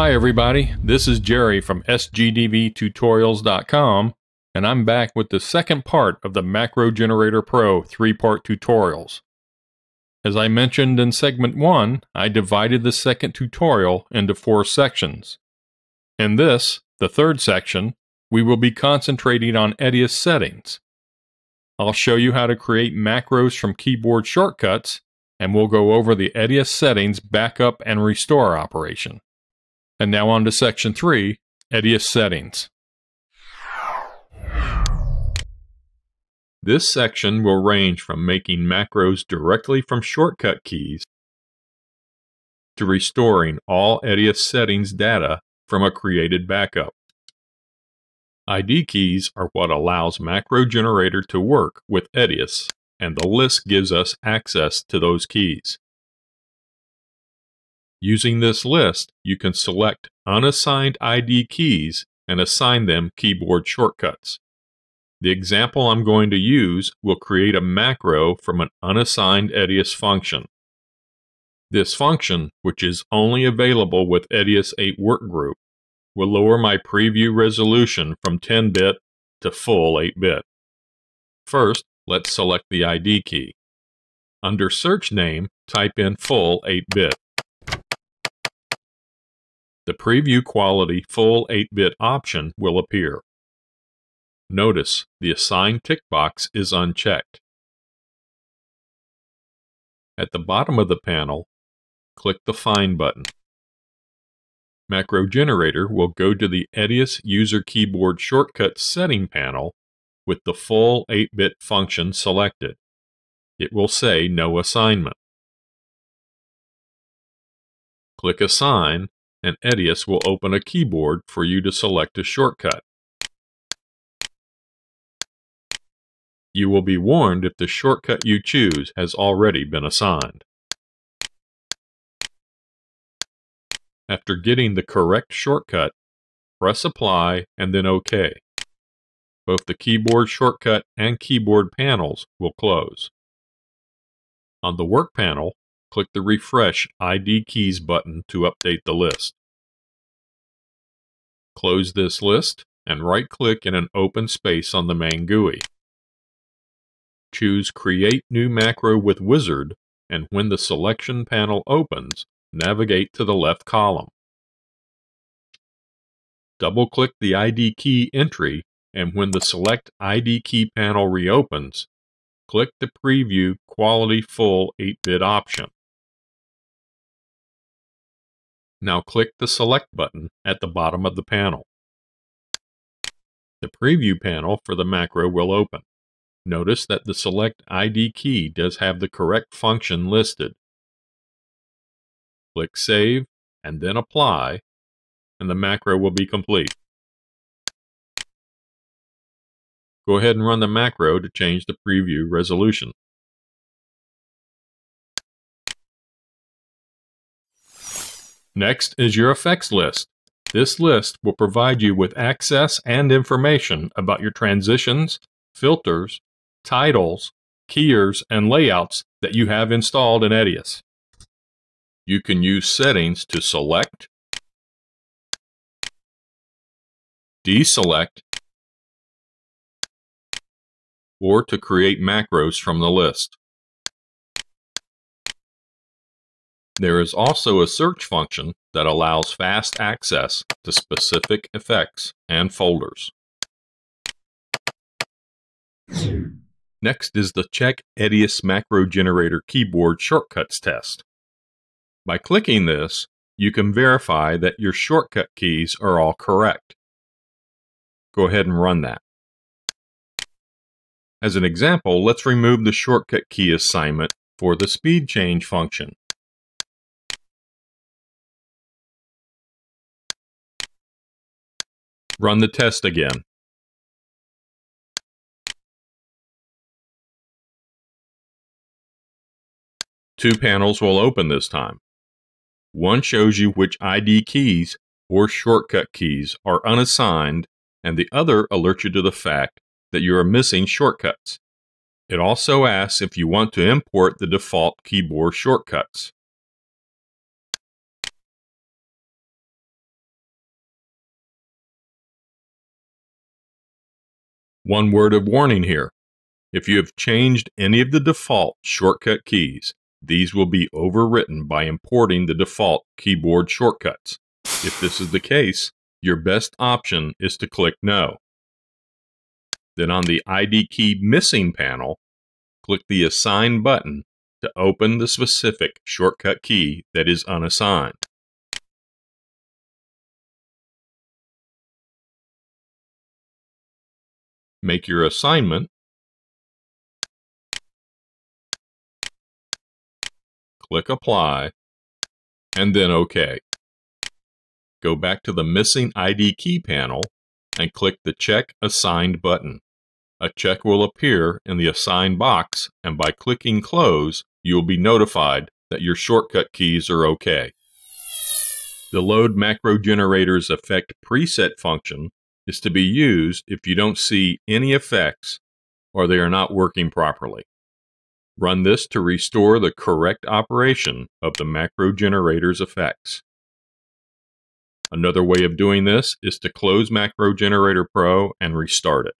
Hi, everybody. This is Jerry from SGDVtutorials.com, and I'm back with the second part of the Macro Generator Pro three part tutorials. As I mentioned in segment 1, I divided the second tutorial into four sections. In this, the third section, we will be concentrating on EDIUS settings. I'll show you how to create macros from keyboard shortcuts, and we'll go over the EDIUS settings backup and restore operation. And now on to section 3, EDIUS settings. This section will range from making macros directly from shortcut keys to restoring all EDIUS settings data from a created backup. ID keys are what allows Macro Generator to work with EDIUS, and the list gives us access to those keys. Using this list, you can select unassigned ID keys and assign them keyboard shortcuts. The example I'm going to use will create a macro from an unassigned EDIUS function. This function, which is only available with EDIUS 8 workgroup, will lower my preview resolution from 10-bit to full 8-bit. First, let's select the ID key. Under search name, type in full 8-bit. The preview quality full 8-bit option will appear. Notice the assign tick box is unchecked. At the bottom of the panel, click the Find button. Macro Generator will go to the EDIUS User Keyboard Shortcut Setting panel with the full 8-bit function selected. It will say No Assignment. Click Assign and EDIUS will open a keyboard for you to select a shortcut. You will be warned if the shortcut you choose has already been assigned. After getting the correct shortcut, press Apply and then OK. Both the keyboard shortcut and keyboard panels will close. On the Work panel, click the Refresh ID Keys button to update the list. Close this list and right-click in an open space on the main GUI. Choose Create New Macro with Wizard, and when the selection panel opens, navigate to the left column. Double-click the ID key entry, and when the Select ID key panel reopens, click the Preview Quality Full 8-bit option. Now click the Select button at the bottom of the panel. The Preview panel for the macro will open. Notice that the Select ID key does have the correct function listed. Click Save and then Apply, and the macro will be complete. Go ahead and run the macro to change the preview resolution. Next is your effects list. This list will provide you with access and information about your transitions, filters, titles, keyers, and layouts that you have installed in EDIUS. You can use settings to select, deselect, or to create macros from the list. There is also a search function that allows fast access to specific effects and folders. Next is the Check EDIUS Macro Generator Keyboard Shortcuts test. By clicking this, you can verify that your shortcut keys are all correct. Go ahead and run that. As an example, let's remove the shortcut key assignment for the speed change function. Run the test again. Two panels will open this time. One shows you which ID keys or shortcut keys are unassigned, and the other alerts you to the fact that you are missing shortcuts. It also asks if you want to import the default keyboard shortcuts. One word of warning here. If you have changed any of the default shortcut keys, these will be overwritten by importing the default keyboard shortcuts. If this is the case, your best option is to click No. Then on the ID key missing panel, click the Assign button to open the specific shortcut key that is unassigned. Make your assignment click Apply, and then OK. Go back to the Missing ID Key panel and click the Check Assigned button. A check will appear in the Assign box, and by clicking Close, you will be notified that your shortcut keys are OK. The Load Macro Generator's Effect Preset function is to be used if you don't see any effects or they are not working properly. Run this to restore the correct operation of the macro generator's effects. Another way of doing this is to close Macro Generator Pro and restart it.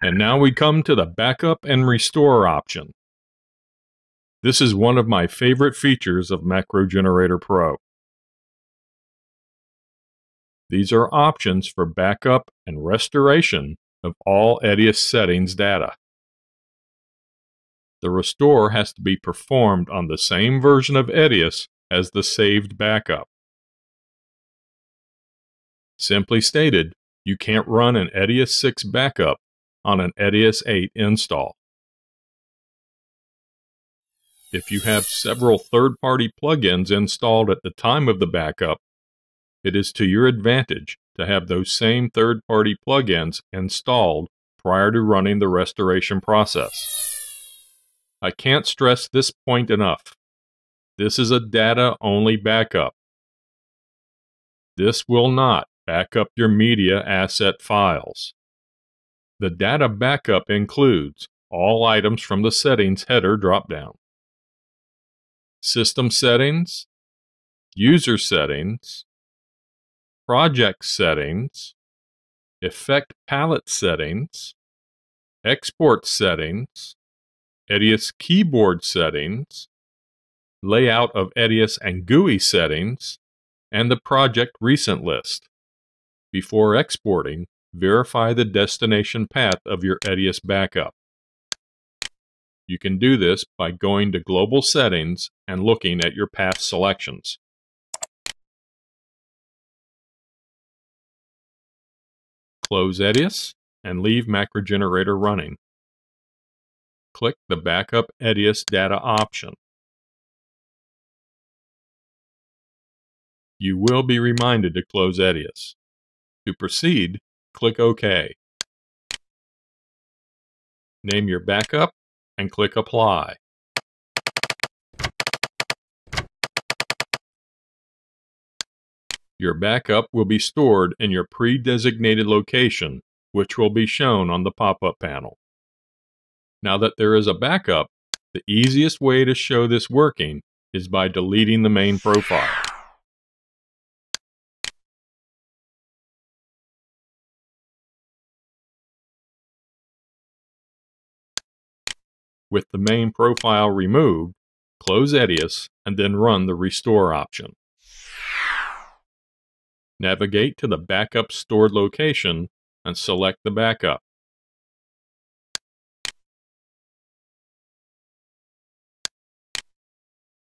And now we come to the backup and restore option. This is one of my favorite features of Macro Generator Pro. These are options for backup and restoration of all EDIUS settings data. The restore has to be performed on the same version of EDIUS as the saved backup. Simply stated, you can't run an EDIUS 6 backup on an EDIUS 8 install. If you have several third-party plugins installed at the time of the backup, it is to your advantage to have those same third party plugins installed prior to running the restoration process. I can't stress this point enough. This is a data only backup. This will not back up your media asset files. The data backup includes all items from the settings header dropdown. System settings, user settings, project settings, effect palette settings, export settings, EDIUS keyboard settings, layout of EDIUS and GUI settings, and the project recent list. Before exporting, verify the destination path of your EDIUS backup. You can do this by going to Global Settings and looking at your path selections. Close EDIUS and leave Macro Generator running. Click the Backup EDIUS Data option. You will be reminded to close EDIUS. To proceed, click OK. Name your backup and click Apply. Your backup will be stored in your pre-designated location, which will be shown on the pop-up panel. Now that there is a backup, the easiest way to show this working is by deleting the main profile. With the main profile removed, close EDIUS and then run the restore option. Navigate to the backup stored location and select the backup.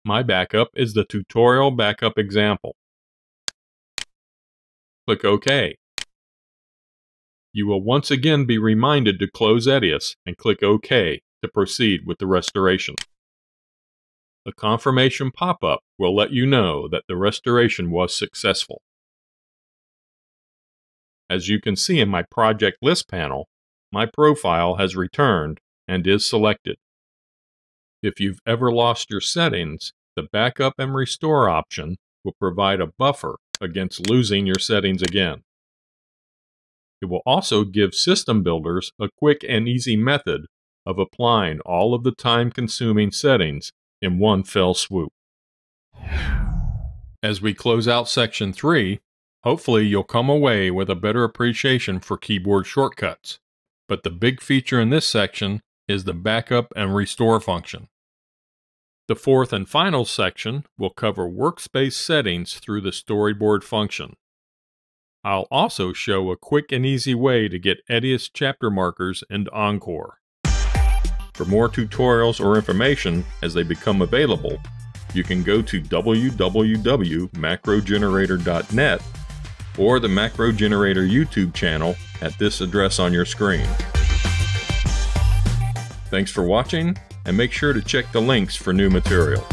My backup is the tutorial backup example. Click OK. You will once again be reminded to close EDIUS and click OK to proceed with the restoration. A confirmation pop-up will let you know that the restoration was successful. As you can see in my project list panel, my profile has returned and is selected. If you've ever lost your settings, the backup and restore option will provide a buffer against losing your settings again. It will also give system builders a quick and easy method of applying all of the time consuming settings in one fell swoop. As we close out Section 3, hopefully you'll come away with a better appreciation for keyboard shortcuts. But the big feature in this section is the backup and restore function. The fourth and final section will cover workspace settings through the storyboard function. I'll also show a quick and easy way to get Edius chapter markers into Encore. For more tutorials or information as they become available, you can go to www.macrogenerator.net or the Macro Generator YouTube channel at this address on your screen. Thanks for watching, and make sure to check the links for new material.